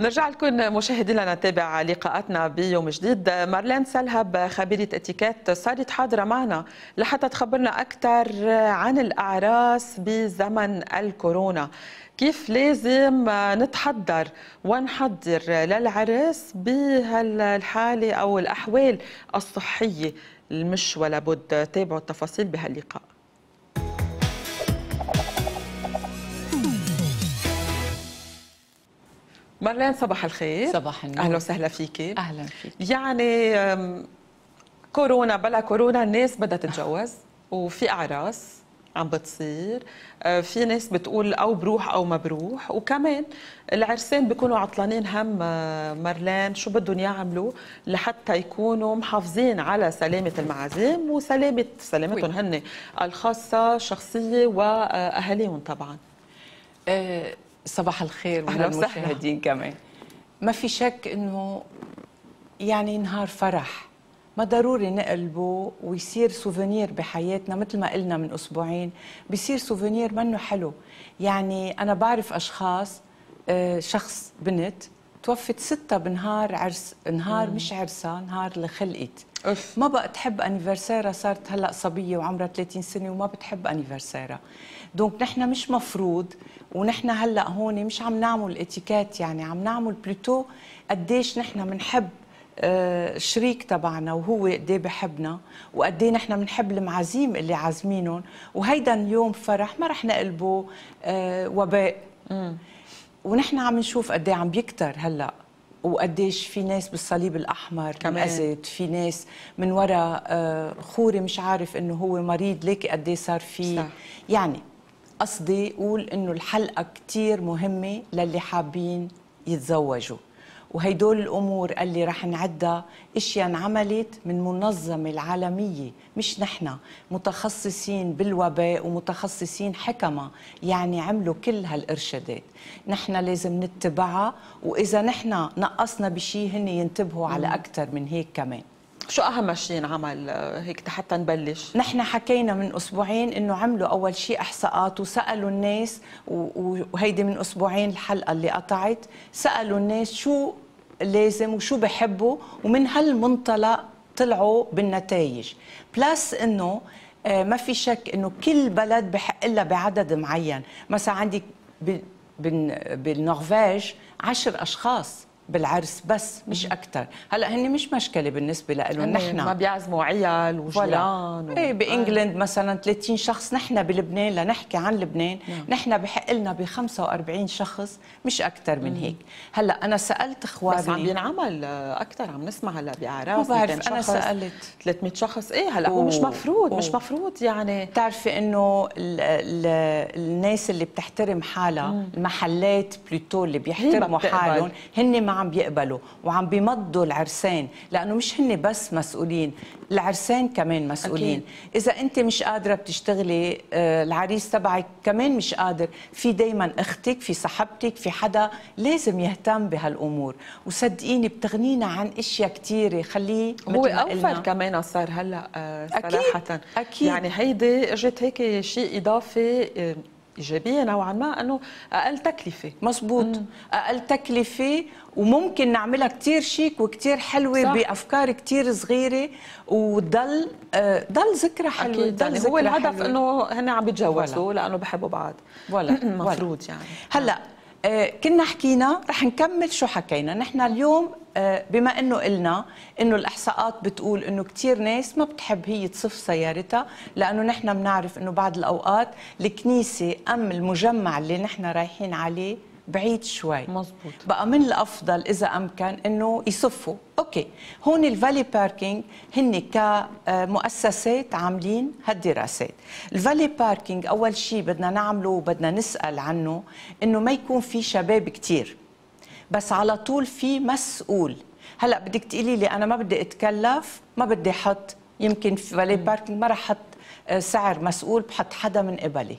نرجع لكم مشاهدينا نتابع لقاءاتنا بيوم جديد. مارلين سلهب خبيرة اتيكيت صارت حاضرة معنا لحتى تخبرنا أكثر عن الأعراس بزمن الكورونا. كيف لازم نتحضر ونحضر للعرس بهالحالة أو الأحوال الصحية؟ المش ولا بد. تابعوا التفاصيل بهاللقاء. مارلين صباح الخير. صباح النور. أهلا وسهلا فيك. أهلا فيك. يعني كورونا بلا كورونا الناس بدها تتجوز وفي أعراس عم بتصير. آه، في ناس بتقول أو بروح أو ما بروح. وكمان العرسان بيكونوا عطلانين هم آه، مارلين شو بدهم يعملوا لحتى يكونوا محافظين على سلامة المعازيم وسلامه سلامتهم هن الخاصة شخصية وأهاليهم طبعا. أه صباح الخير وللمشاهدين كمان. ما في شك إنه يعني نهار فرح. ما ضروري نقلبه ويصير souvenir بحياتنا مثل ما قلنا من أسبوعين. بيصير souvenir منه حلو. يعني أنا بعرف أشخاص آه، شخص بنت توفت ستة بنهار عرس نهار مم. مش عرسها نهار اللي خلقت أف. ما بقى تحب anniversaire ا صارت هلأ صبية وعمرها 30 سنة وما بتحب anniversaire ا donc نحن مش مفروض ونحن هلأ هون مش عم نعمل étiquette يعني عم نعمل plutôt قديش نحن بنحب الشريك آه، تبعنا وهو قد إيه بحبنا وقد إيه نحن بنحب المعازيم اللي عازمينهم. وهيدا اليوم فرح ما رح نقلبه آه، وباء. ونحن عم نشوف قد إيه عم بيكتر هلأ وقديش في ناس بالصليب الأحمر انأذت في ناس من وراء آه، خوري مش عارف إنه هو مريض ليكي قد إيه صار في يعني قصدي أقول إنه الحلقة كثير مهمة للي حابين يتزوجوا. وهيدول الأمور اللي رح نعدها إشياء انعملت من منظمة العالمية مش نحن متخصصين بالوباء ومتخصصين حكمة يعني عملوا كل هالإرشادات. نحن لازم نتبعها وإذا نحن نقصنا بشيء هن ينتبهوا على أكثر من هيك كمان. شو أهم شيء انعمل هيك حتى نبلش؟ نحن حكينا من أسبوعين إنه عملوا أول شيء إحصاءات وسألوا الناس وهيدي من أسبوعين الحلقة اللي قطعت سألوا الناس شو لازم وشو بحبوا ومن هالمنطلق طلعوا بالنتائج. plus إنه آه، ما في شك إنه كل بلد بحق لها بعدد معين. مثلا عندك بالنرويج عشر أشخاص. بالعرس بس مش أكثر هلأ هن مش مشكلة بالنسبة لهم نحن. ما بيعزموا عيال وجيران و... إيه ب England مثلا 30 شخص نحن بلبنان لنحكي عن لبنان نعم. نحن بحق لنا ب 45 شخص مش أكثر من هيك. هلأ أنا سألت إخواني بس عم بينعمل أكثر عم نسمع هلأ باعراس بعرف أنا سألت. 300 شخص. إيه هلأ هو مش مفروض مش مفروض يعني. بتعرفي إنه ال ال الناس اللي بتحترم حالها المحلات بلوتو اللي بيحترموا حالهم هن مع عم بيقبلوا وعم بيمضوا العرسان لأنه مش هن بس مسؤولين العرسان كمان مسؤولين أكيد. إذا أنت مش قادرة بتشتغلي آه، العريس تبعك كمان مش قادر في دائما أختك في صاحبتك في حدا لازم يهتم بهالأمور وصدقيني بتغنينا عن أشياء كثيره خليه هو أوفر كمان صار هلأ آه، صراحة أكيد. أكيد. يعني هيدي إجت هيك شيء إضافي آه، إيجابية نوعا ما أنه أقل تكلفة. مزبوط مم. أقل تكلفة وممكن نعملها كثير شيك وكثير حلوة صح. بأفكار كثير صغيرة وتضل آه ضل ذكرى حلوة أكيد. يعني هو الهدف إنه هن عم بيتجوزوا لأنه بحبوا بعض. ولا المفروض يعني. هلأ كنا حكينا رح نكمل شو حكينا. نحن اليوم آه بما إنه قلنا إنه الإحصاءات بتقول إنه كثير ناس ما بتحب هي تصف سيارتها لأنه نحن بنعرف إنه بعض الأوقات الكنيسة أم المجمع اللي نحن رايحين عليه بعيد شوي. مزبوط. بقى من الأفضل إذا امكن إنه يصفوا. okay. هون ال valet parking هن كمؤسسات عاملين هالدراسات. ال valet parking أول شيء بدنا نعمله وبدنا نسأل عنه إنه ما يكون في شباب كثير بس على طول في مسؤول. هلأ بدك تقولي لي أنا ما بدي أتكلف ما بدي أحط يمكن في valet parking ما رح أحط آه، سعر مسؤول بحط حدا من قبلي.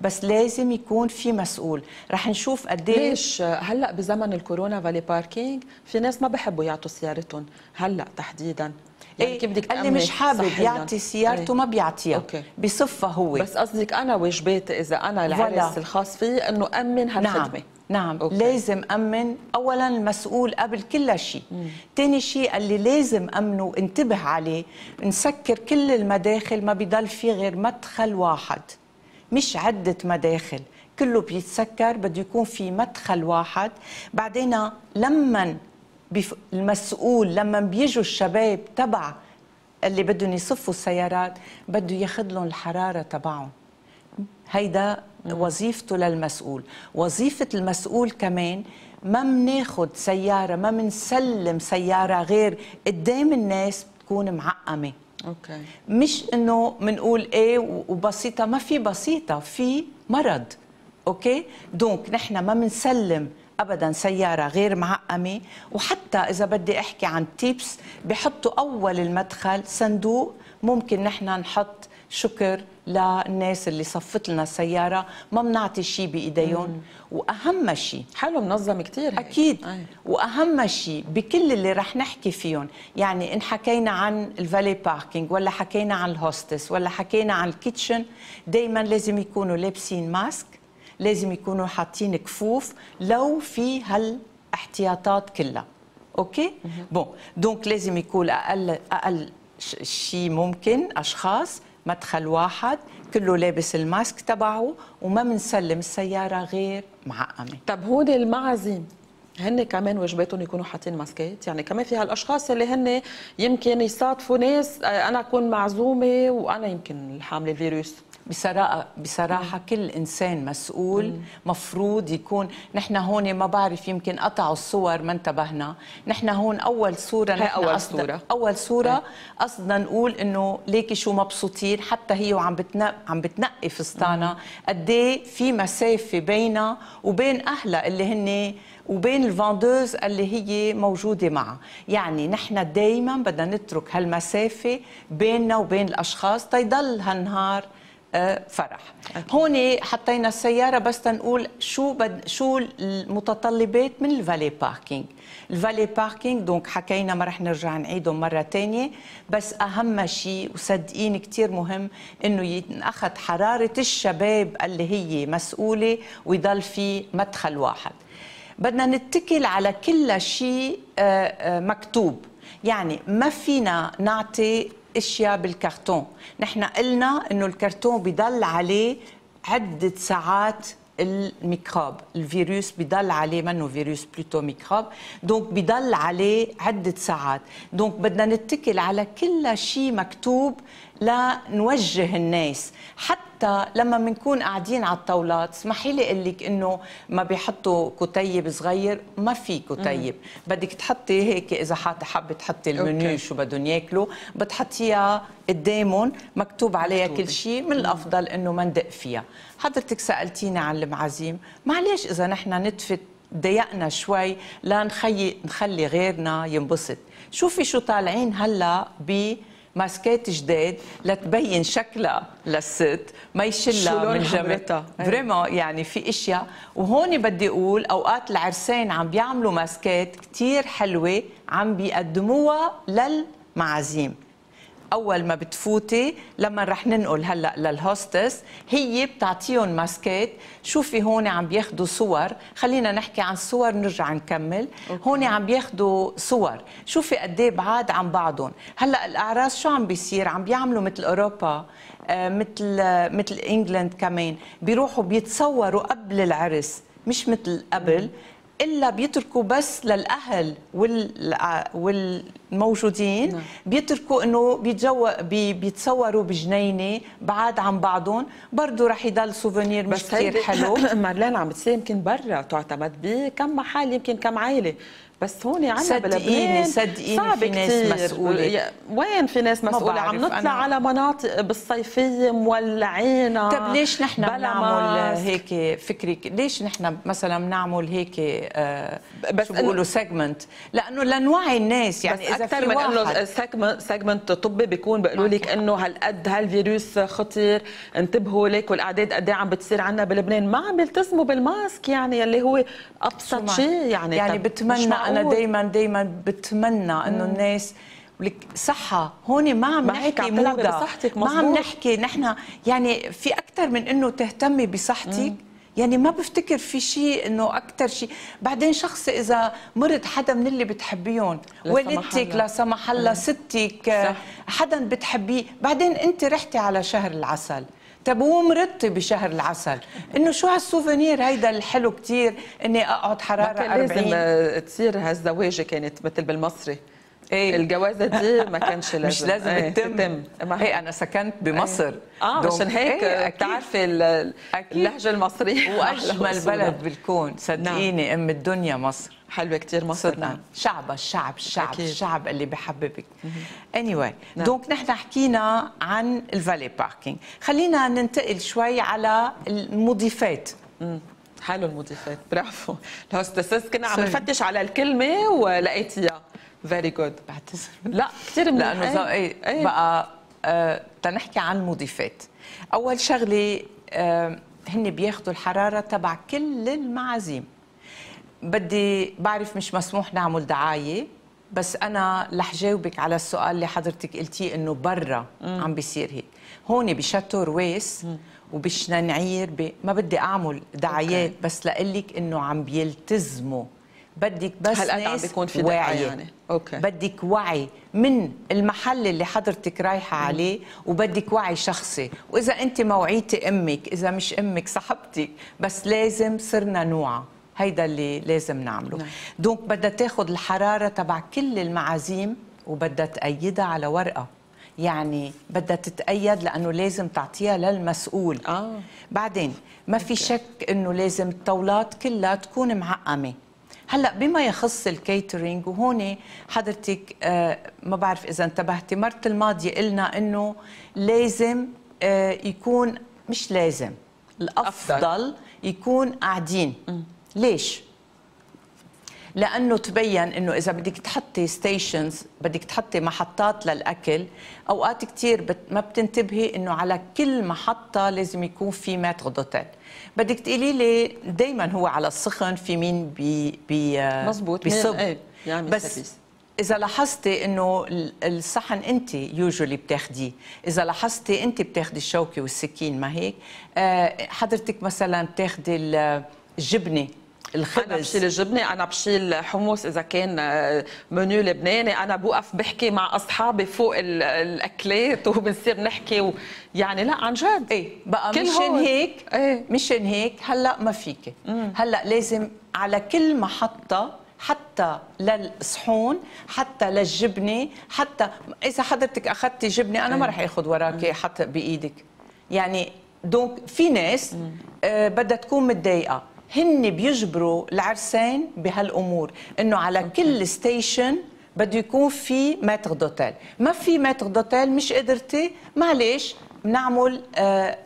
بس لازم يكون في مسؤول. رح نشوف قد إيه ليش؟ هلأ بزمن الكورونا valet parking في ناس ما بحبوا يعطوا سيارتهم. هلأ تحديدا. يعني إيه كيف بدك اللي مش حابب يعطي سيارته إيه؟ ما بيعطيها. بصفها هو. بس قصدك أنا واجباتي إذا أنا العرس الخاص فيه إنه أمن هالخدمة. نعم. نعم. أوكي. لازم أمن اولا المسؤول قبل كل شيء. ثاني شيء اللي لازم أمنه انتبه عليه نسكر كل المداخل ما بيضل في غير مدخل واحد. مش عدة مداخل. كله بيتسكر بده يكون في مدخل واحد. بعدين لما المسؤول لما بيجوا الشباب تبع اللي بدهم يصفوا السيارات بده ياخذ لهم الحرارة تبعهم. هيدا وظيفته للمسؤول. وظيفة المسؤول كمان ما بناخذ سيارة ما بنسلم سيارة غير قدام الناس بتكون معقمة. أوكي. مش انه بنقول إيه وبسيطة ما في بسيطة في مرض okay؟ donc نحن ما بنسلم ابدا سيارة غير معقمة. وحتى إذا بدي أحكي عن tips بحطوا أول المدخل صندوق. ممكن نحن نحط شكر للناس اللي صفت لنا السيارة ما بنعطي شيء بإيديهم. وأهم شيء حلو منظم كثير أكيد. أي. وأهم شيء بكل اللي رح نحكي فيهم يعني إن حكينا عن ال valet parking ولا حكينا عن ال hostess ولا حكينا عن ال kitchen دائما لازم يكونوا لابسين ماسك لازم يكونوا حاطين كفوف لو في هالاحتياطات كلها. okay؟ bon donc لازم يكون أقل أقل شيء ممكن أشخاص مدخل واحد كله لابس الماسك تبعه وما بنسلم السيارة غير معقمة. طب هون المعازيم. هن كمان واجباتهم يكونوا حاطين ماسكات. يعني كمان في هالأشخاص اللي هن يمكن يصادفوا ناس أنا أكون معزومة وأنا يمكن حامله الفيروس بصراحة بصراحة كل إنسان مسؤول مم. مفروض يكون نحن هون ما بعرف يمكن قطعوا الصور ما انتبهنا. نحن هون أول صورة نحن أول صورة. أول صورة قصدنا نقول إنه ليكي شو مبسوطين حتى هي وعم بتنق عم بتنقي فستانها قد إيه في مسافة بينها وبين أهلها اللي هن وبين الفاندوز اللي هي موجودة معها. يعني نحن دايما بدنا نترك هالمسافة بيننا وبين الأشخاص تيضل هالنهار فرح. أكيد. هون حطينا السيارة بس تنقول شو بد شو المتطلبات من ال valet parking ال valet parking donc حكينا ما رح نرجع نعيدهم مرة ثانية بس أهم شيء وصدقيني كثير مهم إنه ينأخذ حرارة الشباب اللي هي مسؤولة ويضل في مدخل واحد. بدنا نتكل على كل شيء مكتوب. يعني ما فينا نعطي أشياء بالكرتون. نحن قلنا إنه الكرتون بضل عليه عدة ساعات الميكروب. الفيروس بضل عليه منه فيروس plutôt ميكروب. donc بضل عليه عدة ساعات. donc بدنا نتكل على كل شيء مكتوب لنوجه الناس. حتى لما بنكون قاعدين على الطاولات اسمحي لي أقول لك إنه ما بيحطوا كتيب صغير ما في كتيب. بدك تحطي هيك إذا حاطه حابة تحطي المنيو شو بدهم ياكلوا بتحطيها قدامهم مكتوب عليها مكتوبة. كل شيء من الأفضل إنه ما ندق فيها. حضرتك سألتيني عن المعازيم معلش إذا نحن نتفت ضيقنا شوي لا نخلي نخلي غيرنا ينبسط. شوفي شو طالعين هلا ب ماسكات جداد لتبين شكلها للست ما يشلها من جنبها vraiment يعني في إشياء. وهون بدي أقول أوقات العرسان عم بيعملوا ماسكات كثير حلوة عم بيقدموها للمعازيم. أول ما بتفوتي لما رح ننقل هلأ لل hostess هي بتعطيهم ماسكات. شوفي هون عم بياخذوا صور. خلينا نحكي عن الصور نرجع نكمل. okay. هون عم بياخذوا صور. شوفي قد إيه بعاد عن بعضهم. هلأ الأعراس شو عم بيصير؟ عم بيعملوا مثل أوروبا آه مثل آه مثل England كمان. بيروحوا بيتصوروا قبل العرس مش مثل قبل. إلا بيتركوا بس للأهل والموجودين نعم. بيتركوا إنه بيتجو بي بيتصوروا بجنينة بعاد عن بعضهم. برضه رح يضل souvenir مش كثير حلو. مارلين عم بتصير يمكن برا تعتمد بكم محل يمكن كم عائلة. بس هون عندنا صدقيني صدقيني في ناس مسؤولة. وين في ناس مسؤولة؟ عم نطلع أنا. على مناطق بالصيفية مولعينة طب ليش نحن بنعمل هيك فكري؟ ليش نحن مثلا بنعمل هيك آه بس شو بيقولوا segment لأنه لنوعي الناس يعني إذا أكثر من إنه segment طبي بيكون بيقولوا لك إنه هالقد هالفيروس خطير انتبهوا لك والأعداد قد إيه عم بتصير عندنا بلبنان. ما عم بيلتزموا بال mask يعني اللي هو أبسط شيء يعني. يعني بتمنى أنا دائما دائما بتمنى إنه الناس لك صحة. هون ما عم نحكي موضة. ما عم نحكي نحن يعني في أكثر من إنه تهتمي بصحتك. يعني ما بفتكر في شيء إنه أكثر شيء بعدين شخص إذا مرض حدا من اللي بتحبيهم. والدتك لا سمح الله. ستك صح. حدا بتحبيه. بعدين أنت رحتي على شهر العسل. طب ومرضتي بشهر العسل. إنه شو هالسوفينير هيدا الحلو كثير إني أقعد حرارة 40 لازم تصير هالزواجة كانت مثل بالمصري. إيه. الجوازة دي ما كانش لازم مش لازم. إيه. تتم. هي أنا سكنت بمصر. إيه. آه عشان هيك إيه بتعرفي اللهجة المصرية. وأجمل بلد بالكون. صدقيني نعم. أم الدنيا مصر. حلوة كثير مصر. نعم. شعبها الشعب الشعب أكيد. الشعب اللي بحببك. anyway. نعم. donc نحن حكينا عن ال valet parking خلينا ننتقل شوي على المضيفات. مم. حلو المضيفات. برافو. ال hostesses كنا عم نفتش على الكلمة ولقيتيها. very good بعتذر. لا كثير منيح. لأنه إيه. بقى آه تنحكي عن المضيفات أول شغلة آه هن بياخذوا الحرارة تبع كل المعازيم. بدي بعرف مش مسموح نعمل دعاية بس أنا رح جاوبك على السؤال اللي حضرتك قلتيه إنه برا عم بيصير هيك. هون بشاتو رويس وبشنانعير بي ما بدي أعمل دعايات. بس لقلك إنه عم بيلتزموا. بدك بس ناس بيكون في واعية. يعني okay. بدك وعي من المحل اللي حضرتك رايحة. عليه وبدك وعي شخصي. وإذا أنت موعيتي أمك إذا مش أمك صاحبتك بس لازم صرنا نوعى هيدا اللي لازم نعمله. نعم. donc بدها تاخذ الحرارة تبع كل المعازيم وبدها تأيدها على ورقة. يعني بدها تتأيد لأنه لازم تعطيها للمسؤول. آه. بعدين ما في شك أنه لازم الطاولات كلها تكون معقمة. هلا بما يخص ال catering وهون حضرتك آه ما بعرف إذا انتبهتي مرة الماضية قلنا إنه لازم آه يكون مش لازم الأفضل. يكون قاعدين. ليش؟ لأنه تبين إنه إذا بدك تحطي ستيشنز بدك تحطي محطات للأكل أوقات كثير بت ما بتنتبهي إنه على كل محطة لازم يكون في ماتر دوتيل بدك تقولي لي دائما هو على السخن في مين بي بي مزبوط بيصب إيه يعني بس سبيس. إذا لاحظتي إنه الصحن أنت يوجولي بتاخديه. إذا لاحظتي أنت بتاخدي الشوكة والسكين ما هيك؟ آه، حضرتك مثلا بتاخدي الجبنة. الخبز. أنا بشيل الجبنة أنا بشيل حمص إذا كان آه، منيو لبناني. أنا بوقف بحكي مع أصحابي فوق الأكلات وبنصير نحكي و... يعني لا عن جد. إيه بقى مشان هيك إيه. مشان هيك هلأ ما فيك هلأ لازم على كل محطة حتى للصحون حتى للجبنة حتى إذا حضرتك أخذتي جبنة أنا ما رح آخذ وراكي حتى بإيدك. يعني donc في ناس آه بدها تكون متضايقة. هن بيجبروا العرسان بهالأمور إنه على كل station بده يكون في maître d'hôtel. ما في maître d'hôtel مش قدرتي معلش بنعمل آه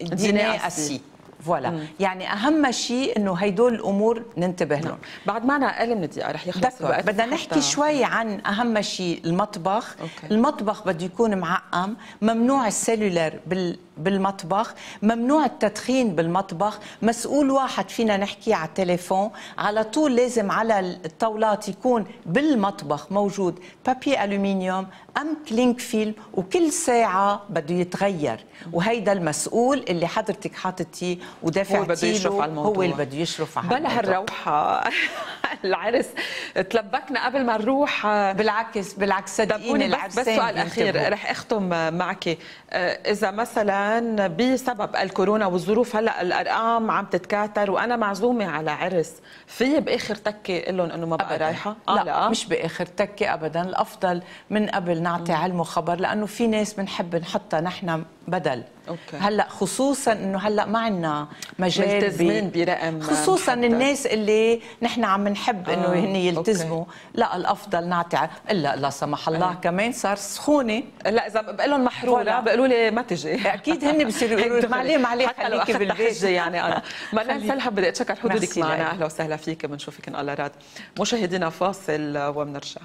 dîner assis voilà. مم. يعني أهم شيء إنه هدول الأمور ننتبه لهم. نعم. بعد معنا أقل من دقيقه رح يخلص الوقت. بدنا نحكي شوي عن أهم شيء المطبخ. okay. المطبخ بده يكون معقم ممنوع ال cellulaire بال بالمطبخ ممنوع التدخين بالمطبخ. مسؤول واحد فينا نحكي على التليفون. على طول لازم على الطاولات يكون بالمطبخ موجود papier aluminium أم cling film وكل ساعة بده يتغير. وهيدا المسؤول اللي حضرتك حاطتيه ودافعتي له هو اللي بده يشرف على بلا هالروحة العرس تلبكنا قبل ما نروح. بالعكس بالعكس صدقيني بس, بس سؤال أخير رح أختم معك. إذا مثلا الان بسبب الكورونا والظروف هلأ الأرقام عم تتكاثر وأنا معزومة على عرس. في بآخر تكة أقول لهم إنه ما بقى رايحة؟ آه لا, لا. مش بآخر تكة ابدا. الأفضل من قبل نعطي علم وخبر لأنه في ناس بنحب نحطها نحن بدل. okay. هلأ خصوصا إنه هلأ ما عندنا مجال ملتزمين برقم خصوصا محدد. الناس اللي نحن عم نحب إنه آه. هن يلتزموا okay. لا الأفضل نعطي إلا لا سمح الله أه. كمان صار سخونة لا إذا بقول لهم محروره بيقولوا لي ما تجي أكيد هن بصيروا يقولوا معليه معليه خليكي بالبيت يعني أنا ما سلحب بدي أتشكر حضورك معنا أهلا وسهلا فيك بنشوفك إن الله راد مشاهدينا فاصل وبنرجع